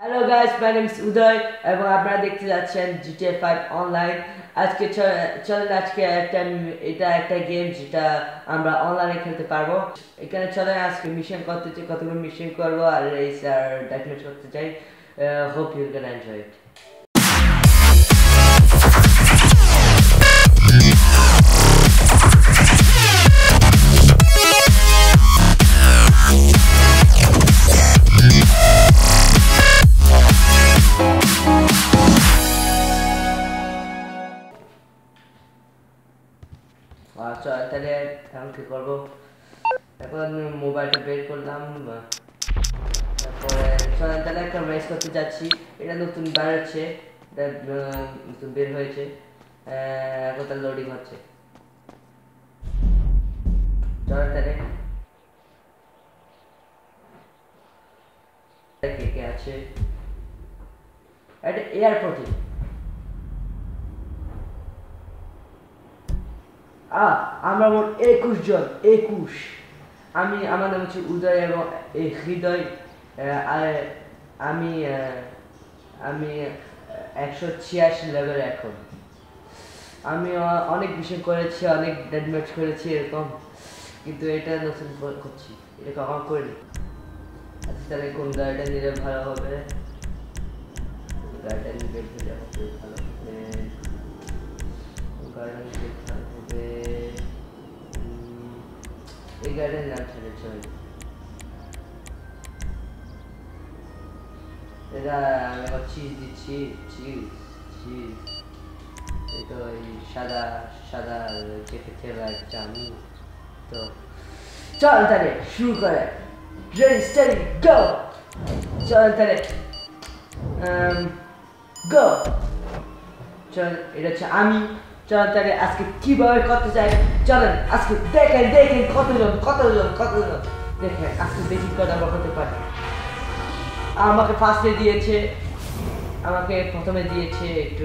Hello guys my name Uday এবং আপনারা দেখতে যাচ্ছেন জিটিএ ফাইভ অনলাইন আজকে চলেন আজকে একটা এটা একটা গেম যেটা আমরা অনলাইনে খেলতে পারব। এখানে চলেন আজকে মিশন করতে চাই কতগুলো মিশন করব, আর রেস আর ডকুমেন্ট করতে চাই। Hope you can enjoy it তাহলে এখন কি করব? এখন মোবাইলটা বের করলাম তারপরে তাহলে একটা রেস করতে যাচ্ছি। এটা নতুন বেরোচ্ছে, এটা নতুন বের হয়েছে এখন তার লোডিং হচ্ছে। তাহলে। কে কে আছে। এটা এয়ারপোর্টে আমরা মোট একুশ জন, একুশ। আমি, আমার নাম হচ্ছে উদয় এবং এই হৃদয়। আমি আমি একশো ছিয়াশি লেভেল এখন। আমি অনেক বিষয় করেছি, অনেক ডেড ম্যাচ করেছি এরকম, কিন্তু এটা নতুন করছি। এটা কখন করিনি। আচ্ছা তাহলে কোন গাড়িটা নিলে ভালো হবে? গাড়িটা নিলে ভালো হবে? এই চলে এটা চিজ দিচ্ছি চিজ চিজ এটা ওই সাদা সাদা চেপে খেলা আমি তো চল তাহলে শুরু করে রেডি স্টাডি গো চল তাহলে গো চল এটা হচ্ছে আমি চল তাহলে আজকে কীভাবে করতে চাই চলেন আজকে দেখেন দেখেন কতজন কতজন কতজন দেখেন আজকে দেখি কত আমরা করতে পারি। আমাকে ফার্স্টে দিয়েছে আমাকে প্রথমে দিয়েছে একটু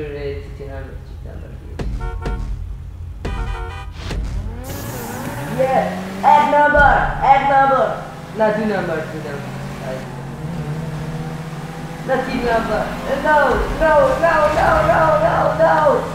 এক নাম্বার এক নাম্বার না দুই নাম্বার দুই নাম্বার না তিন number No, no, no, no, no, no, no,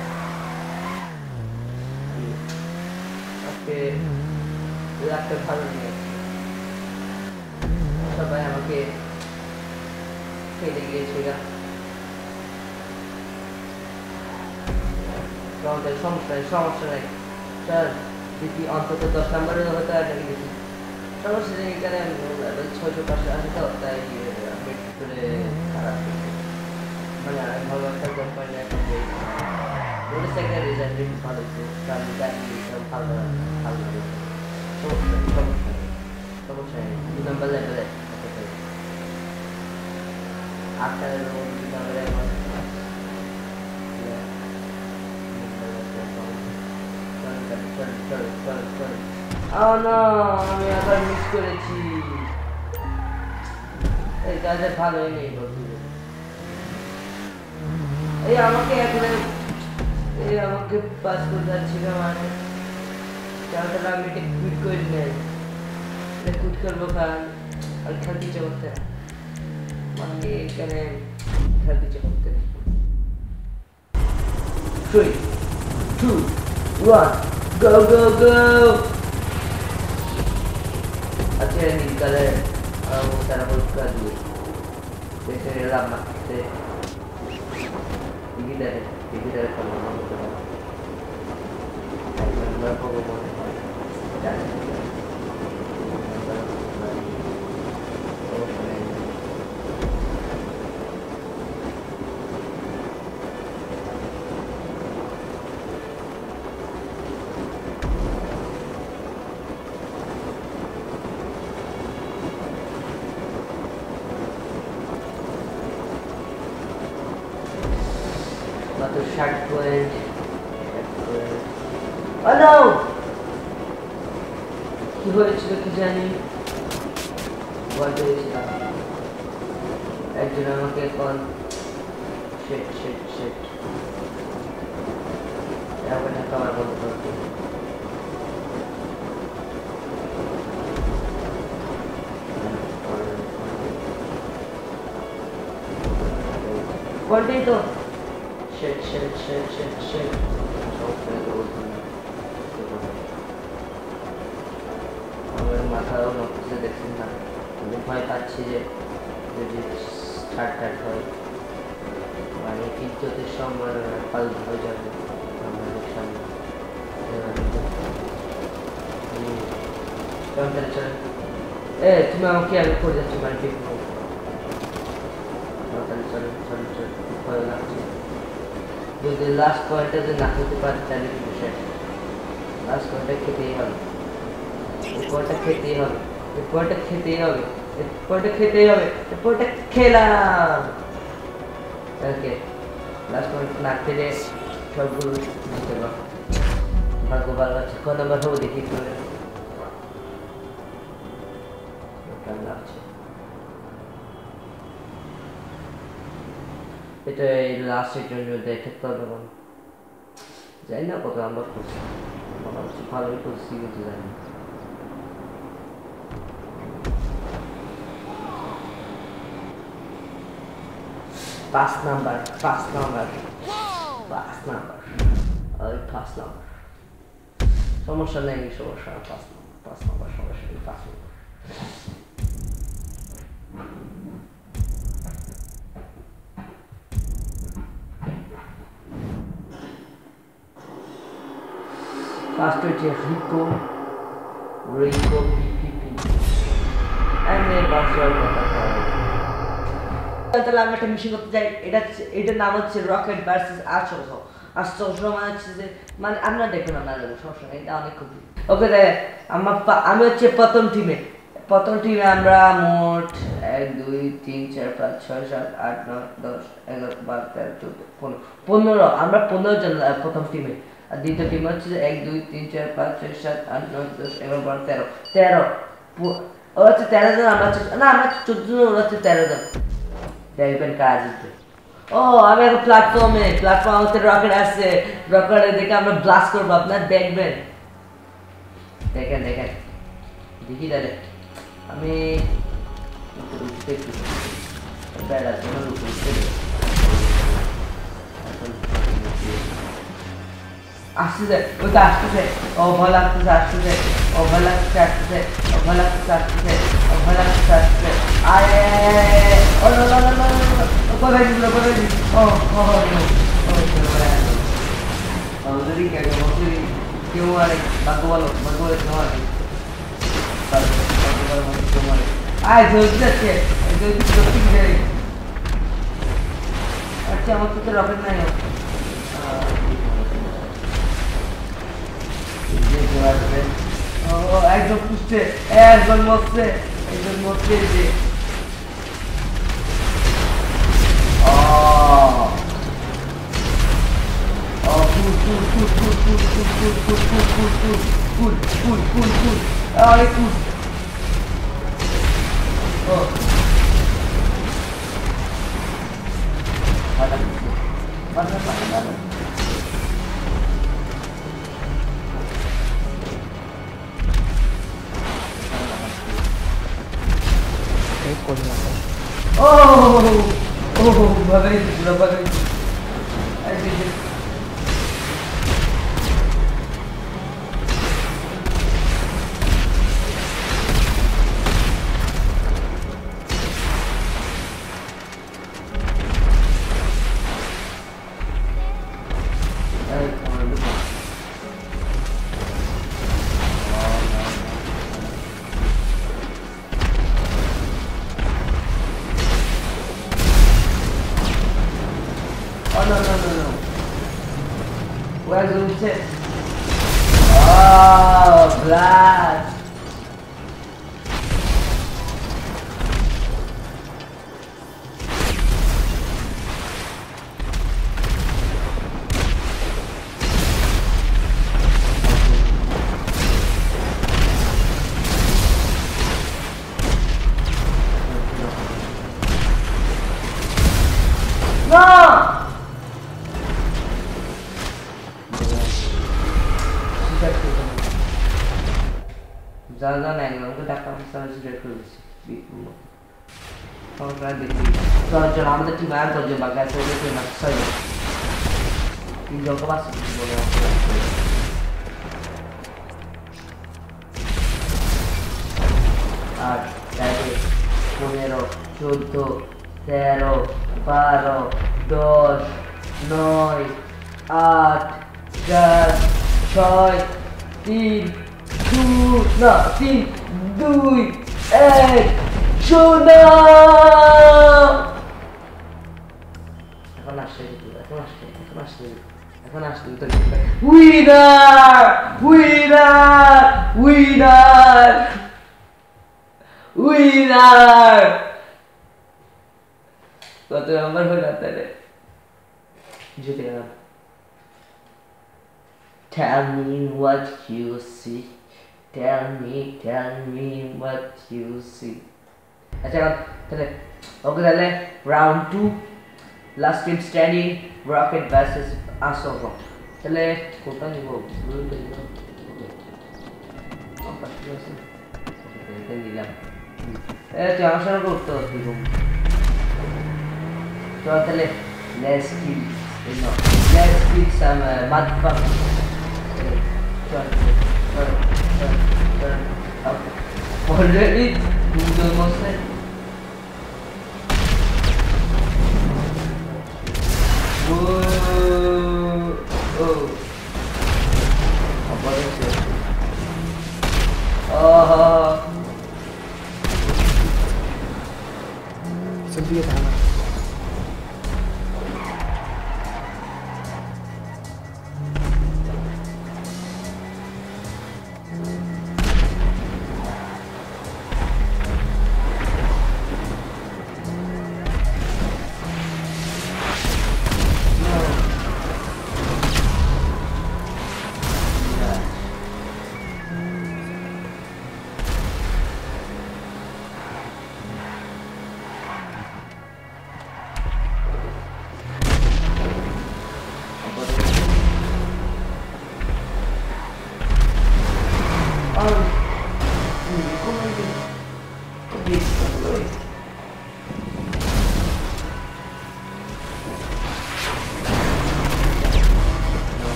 আজকে রাতটা ভালো নেই। সবাই আমাকে ফেলে গিয়েছে গা আমাদের সমস্যা নেই সমস্যা নেই। স্যার, যদি অন্তত দশ নম্বরের হতো আর নাকি দেখি সমস্যা নেই, এখানে ছয়শো পাঁচশো আছে তো, তাই আমি করে খারাপ মানে ভালো একটা কোম্পানি এখন মোটরসাইকেলের রেজাল্ট একটু ভালো কারণ ব্যাটারি সব ভালো ভালো। সমস্যা নেই সমস্যা নেই সমস্যা নেই দু নম্বর লেভেলে আটটা লেভেল দু নম্বরে Oh no, আমি আবার মিস করেছি এই কাজে ভালোই নেই বলতে এই আমাকে এখন इसलिए आपके पास कुछ अच्छी कमाने क्या होता है बेटे क्विट कर लिया क्विट कर लो का और खेती चौकते हैं। मांगे करें खेती चौकते हैं three, two, one, go go go! अच्छे रनिंग कर और वो सारा कुछ कर दिए जैसे मेरा मत से गिर रहे Thank you. focus on shit, shit, shit. Ya voy a acabar con todo. Gordito. Shit, shit, shit, shit, shit. মাথার নকশে দেখছেন না কিন্তু ভয় পাচ্ছি যে স্টার্ট হয় মানে ইজ্জতের সময় পাল হয়ে যাবে আমাদের সামনে। এ, তুমি আমাকে আগে করে যাচ্ছ মানে লাগছে। যদি লাস্ট পয়েন্টটা যদি না খেতে পারি, তাহলে লাস্ট পয়েন্টটা খেতেই হবে। পয়েন্টটা খেতেই হবে। এই খেতেই হবে। এই খেতেই হবে। খেলাম। ওকে লাস্ট পয়েন্ট না খেলে সবগুলো পারব ভাগ্য ভালো আছে কত নাম্বার হব দেখি এটা এই লাস্টের জন্য দেখে তো জানি না কত আমরা অবশ্য ভালোই করছি, কিন্তু জানি Pass number, pass number. Pass number. Oj, pass number. Somosra ne is orvosan, pass number, pass number, somosra, pass number. First it is Rico, Rico PPP, and then password তাহলে আমি একটা মিশন করতে চাই। এটা এটার নাম হচ্ছে রকেট ভার্সেস আটশোশো আটশোশো মানে হচ্ছে যে মানে আমরা দেখুন আমরা দেখুন সমস্যা এটা অনেক খুবই। ওকে দেখ আমার আমি হচ্ছে প্রথম টিমে প্রথম টিমে আমরা মোট এক, দুই, তিন, চার, পাঁচ, ছয়, সাত, আট, নয়, দশ, এগারো, বারো, তেরো, চোদ্দ, পনেরো। পনেরো, আমরা পনেরো জন প্রথম টিমে আর দ্বিতীয় টিম হচ্ছে এক, দুই, তিন, চার, পাঁচ, ছয়, সাত, আট, নয়, দশ, এগারো, বারো, তেরো। তেরো। ওরা হচ্ছে তেরো জন, আমরা হচ্ছে না, আমরা চোদ্দ জন, ওরা হচ্ছে তেরো জন। দেখবেন কাজ ও, আমি এখন প্ল্যাটফর্মে প্ল্যাটফর্ম হচ্ছে রকেট আসছে। রকেটে দেখে আমরা ব্লাস্ট করব, আপনার দেখবেন। দেখেন দেখেন। দেখি দাদা আমি উঠতে ওই তো আসতেছে ও লাগতেছে আসতেছে আসতেছে overlap overlap overlap I oh no no no no no go back go back oh oh oh oh oh jadi kayak gue mau jadi kau mari bagus balu bagus balu kau mari bagus balu kau mari ah jadi jadi jadi jadi jadi আচ্ছা আমার তো rocket নাই যে একজন পুষছে একজন মরছে একজন মরছে এই যে ও ও কুল أوه أوه أوه ما بعيد ما بعيد Roger, I'm the team and Roger, but guys, I'm the team outside. Il gioco va su di volevo Ah, dai, numero 100, 0, paro, 2, 9, 8, 7, 6, 5, 4, 3, 2, এক শূন্য এখন আসছে এখন আসছে এখন আসছে এখন আসছে উইনার উইনার উইনার উইনার কত নাম্বার হলো তাহলে জিতে গেলাম Tell me what you see. Tell me, tell me what you see. আচ্ছা তাহলে ওকে তাহলে round two last team standing rocket versus আসল তাহলে কোনটা নিব ব্লুটা নিব ওকে নিলাম এ তুই আমার সঙ্গে করতে হচ্ছে চল তাহলে let's kill no let's kill some uh, motherfuckers চল চল চল চল Correct it, Google Translate.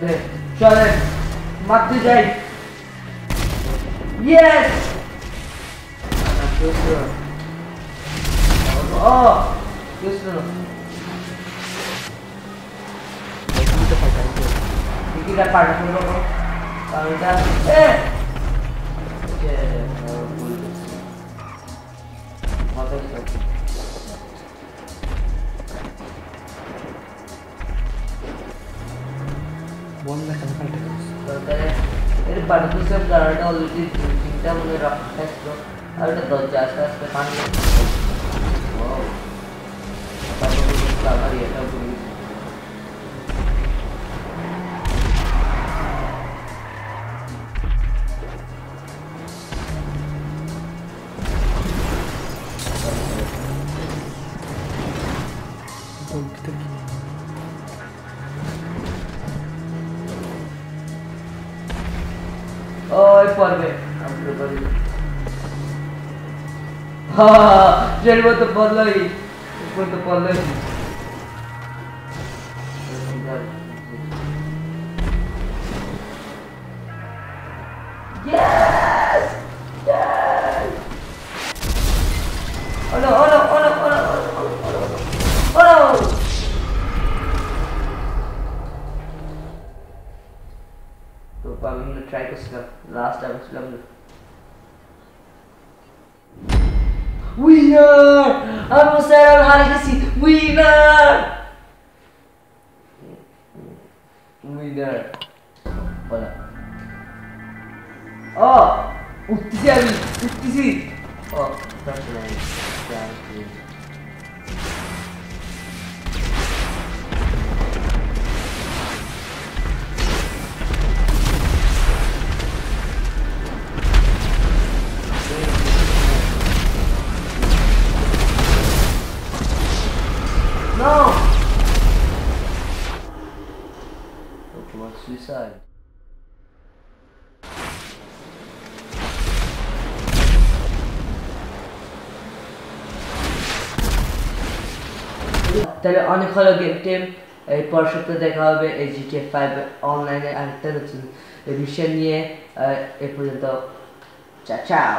चले मत दी जाए yes Oh, yes, no. Kita pakai itu. Kita pakai itu. Kalau kita, eh, okay. মন দেখা কালটা Kalau tadi ini pada pusat kalau ada already kita mulai rakyat tuh. Ada tuh jasa sepan. Wow. Apa ওই পড়বে আমরা করি train মতো পড়লোই উপর তো পড়লোই last level. Winner! Abu Salam Harakasi! Winner! Winner! Voilà. Oh! Uttisi abi! Uttisi! Oh, that's nice. Thank you. তাহলে অনেক হলো গেম টেম। এই পরের সপ্তাহে দেখা হবে এই জিটিএ ফাইভ অনলাইনে আরেকটা মিশন নিয়ে। এ পর্যন্ত। চা চাও